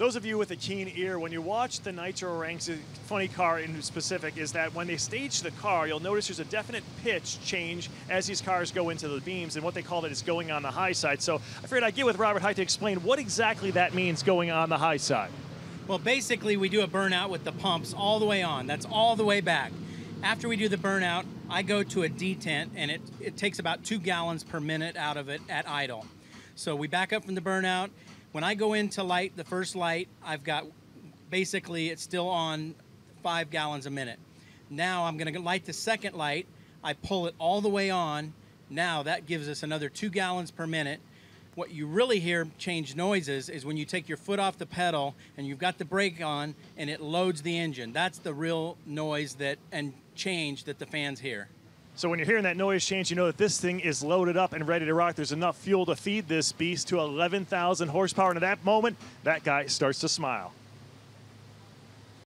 Those of you with a keen ear, when you watch the Nitro Ranks, funny car in specific is that when they stage the car, you'll notice there's a definite pitch change as these cars go into the beams, and what they call it is going on the high side. So I figured I'd get with Robert Hight to explain what exactly that means going on the high side. Well, basically, we do a burnout with the pumps all the way on. That's all the way back. After we do the burnout, I go to a detent, and it, it takes about two gallons per minute out of it at idle. So we back up from the burnout. When I go into light, the first light, I've got basically it's still on five gallons a minute. Now I'm going to light the second light. I pull it all the way on. Now that gives us another two gallons per minute. What you really hear change noises is when you take your foot off the pedal and you've got the brake on and it loads the engine. That's the real noise that and change that the fans hear. So when you're hearing that noise change, you know that this thing is loaded up and ready to rock. There's enough fuel to feed this beast to 11,000 horsepower. And at that moment, that guy starts to smile.